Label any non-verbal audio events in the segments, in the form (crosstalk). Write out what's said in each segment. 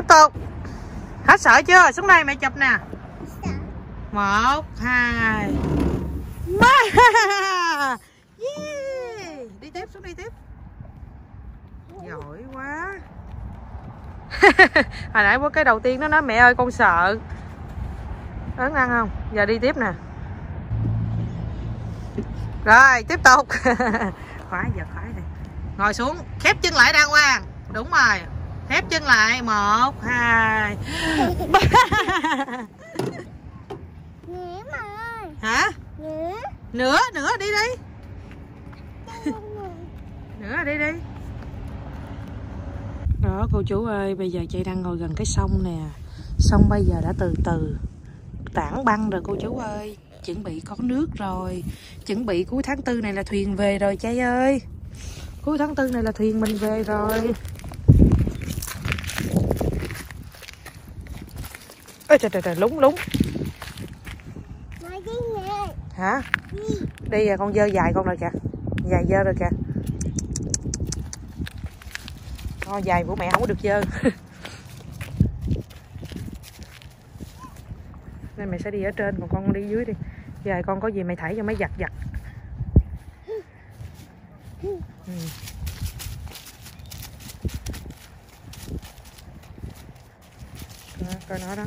tiếp tục. Hết sợ chưa? Xuống đây mẹ chụp nè. Một hai. Ba (laughs) yeah. đi tiếp xuống đi tiếp. Giỏi quá. (laughs) Hồi nãy có cái đầu tiên nó nói mẹ ơi con sợ. Ớn ăn không? Giờ đi tiếp nè. Rồi tiếp tục. (laughs) Khoái giờ khoái này ngồi xuống khép chân lại đàng hoàng. Đúng rồi khép chân lại. Một hai. Ba Nghĩa mà. Ơi. hả? Nghĩa. nữa nữa đi đi. Nữa đi đi. Đó cô chú ơi bây giờ chị đang ngồi gần cái sông nè. Sông bây giờ đã từ từ tảng băng rồi cô chú ơi. Chuẩn bị có nước rồi. Chuẩn bị cuối tháng tư này là thuyền về rồi trai ơi. Cuối tháng tư này là thuyền mình về rồi ôi trời trời trời lúng lúng. Nói đi nè. hả? Đi. À con dơ dài con rồi kìa. Dài dơ rồi kìa. Con dài của mẹ không có được dơ. (laughs) Nên mẹ sẽ đi ở trên còn con đi dưới đi. Dài con có gì mày thảy cho mấy giặt giặt. Ừ. coi nó đó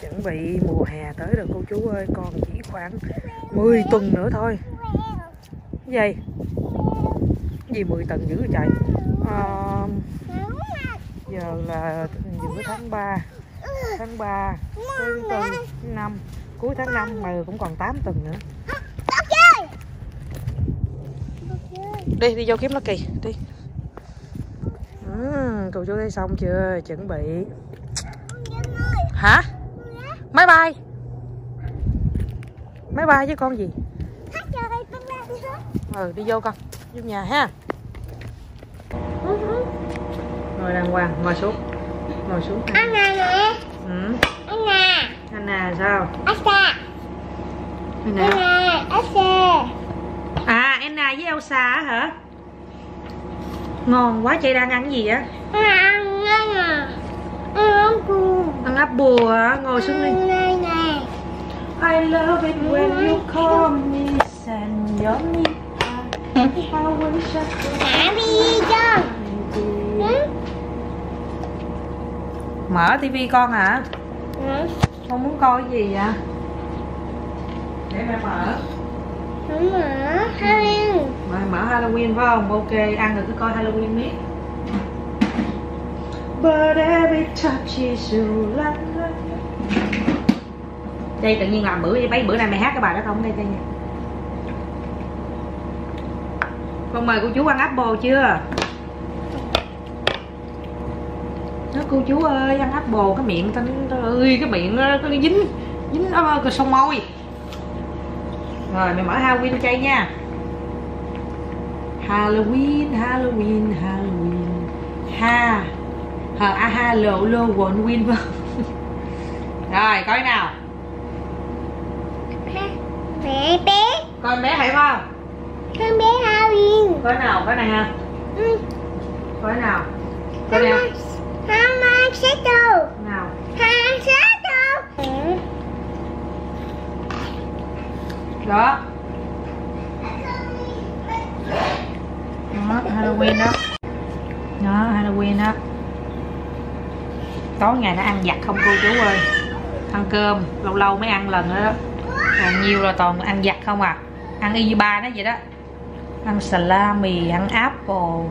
chuẩn bị mùa hè tới rồi cô chú ơi còn chỉ khoảng 10 tuần nữa thôi. Cái gì? Gì 10 tuần dữ chạy à, ờ, giờ là giữa tháng 3 tháng 3 tháng 4 tháng 5 cuối tháng 5 mà cũng còn 8 tuần nữa. Đi đi vô kiếm nó kỳ đi. Ừ, cô chú thấy xong chưa? Chuẩn bị máy bay máy bay với con gì ừ đi vô con vô nhà ha ngồi đàng hoàng ngồi xuống ngồi xuống Anh nè nè. ừ. Anh nè. Anna sao Asa. Anna Anh nè. Asa. à Anna với Elsa hả ngon quá chị đang ăn cái gì á Anh ăn nè nè. Anh ăn ăn apple hả ngồi xuống đi. I love it when you call me me I wish I could mở tivi con hả Ừ. con muốn coi cái gì vậy để mẹ mở mở. Rồi, mở Halloween phải không? Ok, ăn rồi cứ coi Halloween miết. But every touch is you. Đây tự nhiên làm bữa mấy bữa nay mày hát cái bài đó không đây đây nha. Con mời cô chú ăn apple chưa? Đó, cô chú ơi ăn apple cái miệng tao ơi cái miệng nó nó dính dính ở cái sông môi rồi mày mở Halloween chay nha Halloween Halloween Halloween ha hờ a ha lộ lô quần win vâng rồi coi nào Mẹ bé. coi bé phải không Con bé Halloween. coi nào coi này ha Ừ. coi nào coi nào Hama Shadow. nào Hama Shadow. Ừ. đó đó Halloween đó đó Halloween đó tối ngày nó ăn giặt không cô chú ơi. Ăn cơm lâu lâu mới ăn lần đó. Còn nhiều là toàn ăn giặt không à. Ăn y như ba nó vậy đó. Ăn salami ăn apple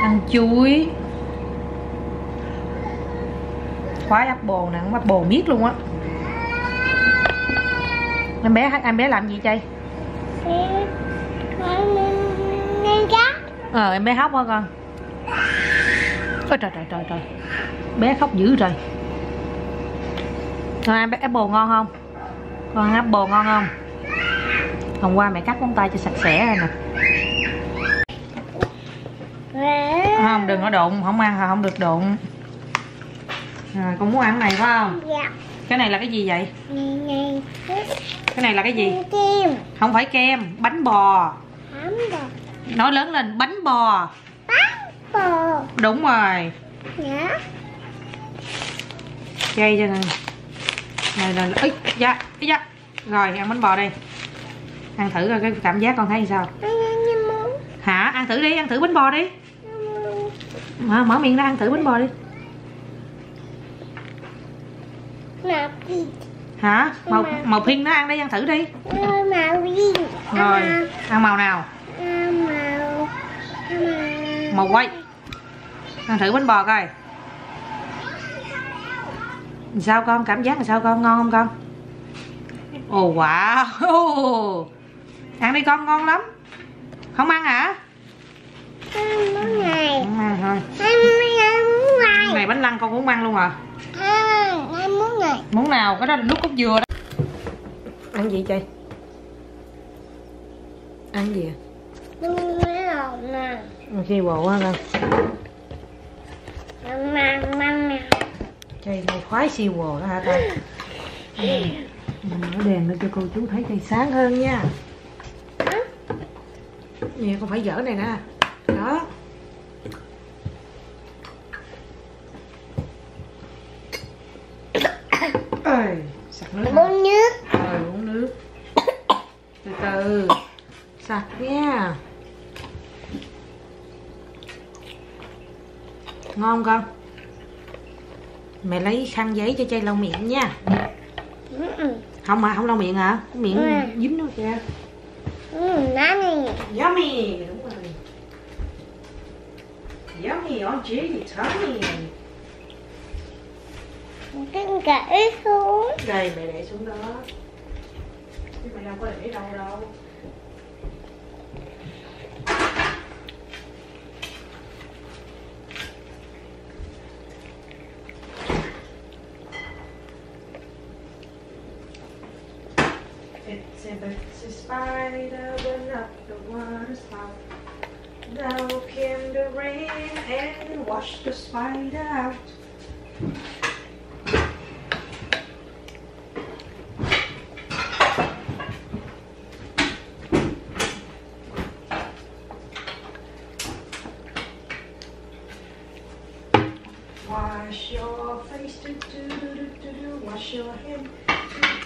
ăn chuối. Khoái apple nè ăn apple miết luôn á. Em bé em bé làm gì cá. ờ em bé khóc hả con? Ôi trời trời trời trời bé khóc dữ rồi em bé apple ngon không? Con ăn apple ngon không? Hôm qua mẹ cắt ngón tay cho sạch sẽ rồi nè. Không đừng có đụng không ăn không được đụng. Rồi con muốn ăn cái này phải không? Dạ. cái này là cái gì vậy? Cái này là cái gì? Kim. không phải kem bánh bò. Hám bò. nói lớn lên bánh bò. Bánh bò. Đúng rồi. Nhá chay cho nè này là ít dạ ít dạ. Rồi ăn bánh bò đi. Ăn thử coi cái cảm giác con thấy như sao. Hả? Ăn thử đi ăn thử bánh bò đi. Mở, mở miệng ra ăn thử bánh bò đi. Hả? Màu Mà- màu pink nó ăn đi ăn thử đi. Màu gì? Rồi ăn màu nào? Màu. Màu. Màu quay ăn thử bánh bò coi sao con? Cảm giác là sao con? Ngon không con? Ồ wow. (laughs) Ăn đi con ngon lắm. Không ăn hả? Anh muốn này. không ăn thôi anh muốn này này bánh lăng con cũng ăn luôn à anh muốn này muốn nào? Cái đó là nước cốt dừa đó. Ăn gì chơi ăn gì à? Ăn khi bộ á con. Mang mang mang chơi này khoái siêu bồ đó hả con ừ. mình mở đèn lên cho cô chú thấy cây sáng hơn nha. Nè con phải dở này nè. Đó. Ơi nước? Muốn nước. Rồi uống nước. Từ từ. Sặc nha. Ngon không con mẹ lấy khăn giấy cho chay lau miệng nha. Ừ, không mà không lau miệng hả? Miệng Ừ. dính nó kìa. Yummy đúng rồi. Yummy on G tummy Cái gãy xuống. Đây mẹ để xuống đó. Chứ mẹ đâu có để đâu đâu A spider went up the water spout. Now came the rain and washed the spider out. Wash your face, do do do do do. Wash your hand, do do do do.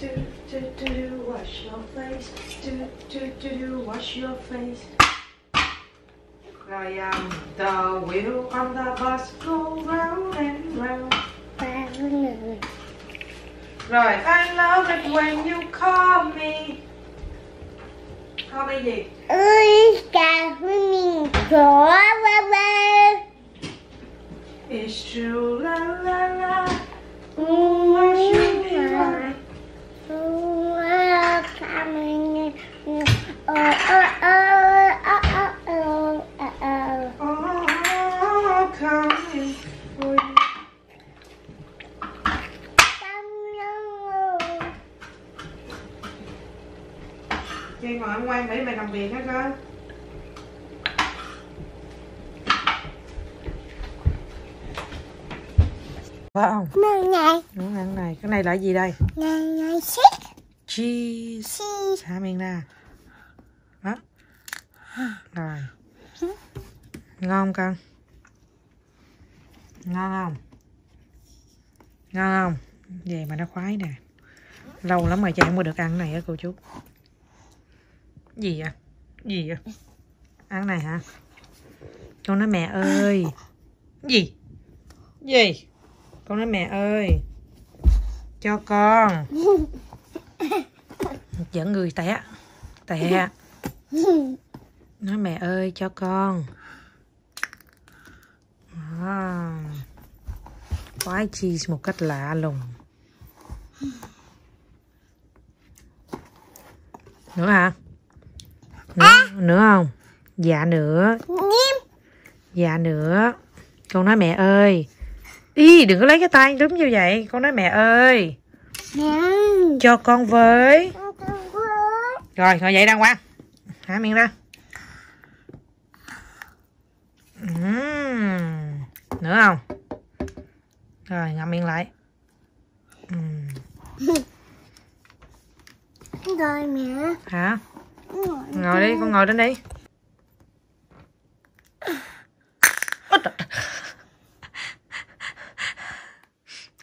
do do do do. Wash your face, do do do do. Wash your face. I am the wheel on the bus go round and round. Rồi, I love it when you call me. Call me gì? ơi ba It's true, la la la. Ừ, I should be Chị ngồi ăn ngoan để mẹ làm việc hả con? Phải không? Này Muốn ăn này. Cái này là gì đây? này này xích Cheese. há miệng ra. Đó. Rồi. Ngon con? Ngon không? Ngon không? Vậy mà nó khoái nè. Lâu lắm rồi chị mới được ăn cái này á, cô chú. Gì vậy? Gì vậy? Ăn này hả? Con nói mẹ ơi. Gì? Gì? Con nói mẹ ơi. Cho con. Dẫn người té. Té. (laughs) Nói mẹ ơi cho con. À. Khoái cheese một cách lạ lùng. Nữa hả? Nữa, nữa không? Dạ nữa. Dạ nữa. Con nói mẹ ơi. y đừng có lấy cái tay đúng như vậy con nói mẹ ơi mẹ cho con với rồi ngồi dậy đàng hoàng há miệng ra? Ừm. nữa không? Rồi ngậm miệng lại. Ừm. rồi mẹ. Hả? Ngồi đi con ngồi lên đi.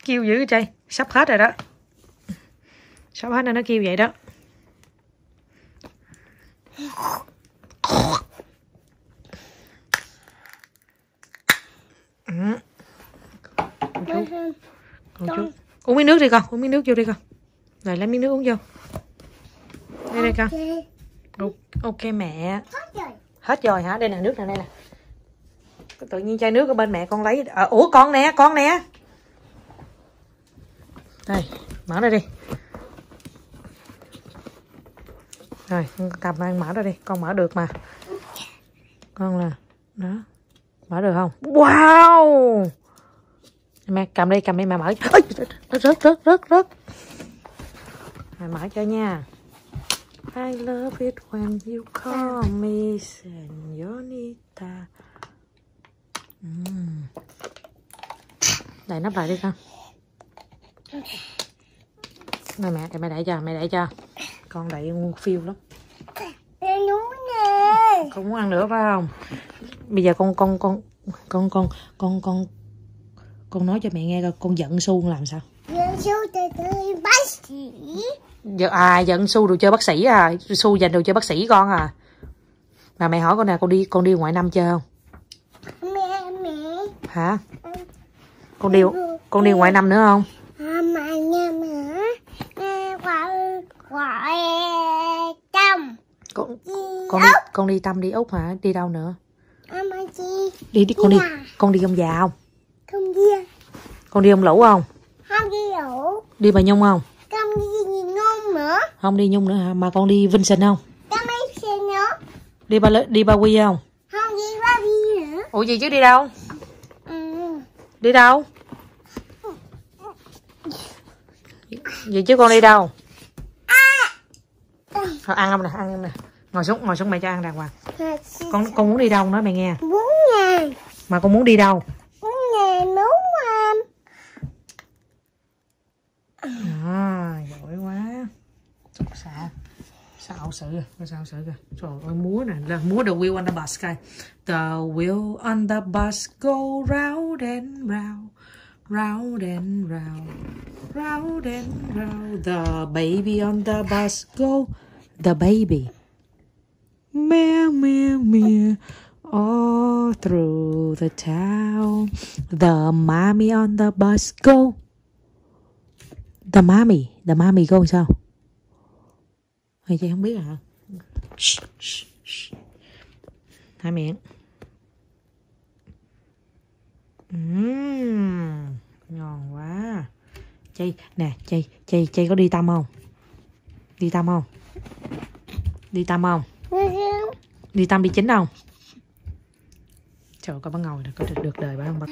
Kêu dữ trời. Sắp hết rồi đó. Sắp hết nên nó kêu vậy đó Ừ. Con chú, con chú uống miếng nước đi con uống miếng nước vô đi con. Rồi lấy miếng nước uống vô. Đây đây con. Ok. Mẹ. Hết rồi. hết rồi hả? Đây nè nước nè đây nè. Tự nhiên chai nước ở bên mẹ con lấy. À, ủa con nè con nè. Đây mở ra đi. Rồi cầm ăn mở ra đi. Con mở được mà. Con là đó. Mở được không? Wow! Mẹ cầm đi cầm đi mẹ mở Ôi, rớt rớt rớt rớt rớt mẹ mở cho nha I love it when you call me señorita. Mm. Đậy nắp lại đi con. Đây mẹ, để mẹ đẩy cho, mẹ đẩy cho. Con đẩy ngu phiêu lắm. Con muốn ăn nữa phải không? Bây giờ con con con con con con con con nói cho mẹ nghe coi con giận su làm sao? Giờ số từ từ bác sĩ. Giờ à giận su đồ chơi bác sĩ à, su dành đồ chơi bác sĩ con à. Mà mẹ hỏi con nè, con đi con đi ngoại năm chơi không? Mẹ mẹ. Hả? Con đi con đi ngoại năm nữa không? À. Con Chị con đi con đi tâm đi úc hả? Đi đâu nữa? À, Đi đi con đi con đi ông già không? Không đi. Con đi ông lũ không? Không đi đủ. Đi bà Nhung không? Không đi ngon nữa. Không đi Nhung nữa hả? Mà con đi Vincent không? Không đi xe nữa. Đi ba đi ba Quy không? Không đi ba đi nữa. Ủa gì chứ đi đâu? Ừ. Đi đâu? Vậy chứ con đi đâu? Thôi ăn không nè, ăn không nè. Ngồi xuống, ngồi xuống mẹ cho ăn đàng hoàng. Con con muốn đi đâu nói mẹ nghe. bốn ngày. Mà con muốn đi đâu? bốn ngày nấu ăn. À, giỏi quá. Sụt xạo. Xạo sự kìa, có xạo sự kìa. Trời ơi, múa này, là múa the wheel on the bus kìa. The wheel on the bus go round and round. Round and round. Round and round. The baby on the bus go. The baby. Meow, meow, meow. All through the town. The mommy on the bus go. The mommy, the mommy go sao? Hay chị không biết à? hả? Thả miệng. Ừm, ngon quá. Chay, nè, chay, chay, chay có đi tâm không? Đi tâm không? Đi tâm không? Đi tâm đi chính không? Trời có con ngồi nè, có được, được đời bà không? Bà...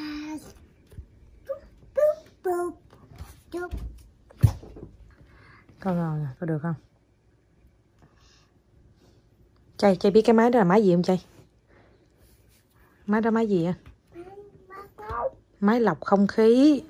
Con ngồi nè, có được không? Chay, Chay biết cái máy đó là máy gì không Chay? Máy đó máy gì á? Máy lọc không khí